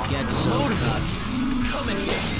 Don't get so Coming Come.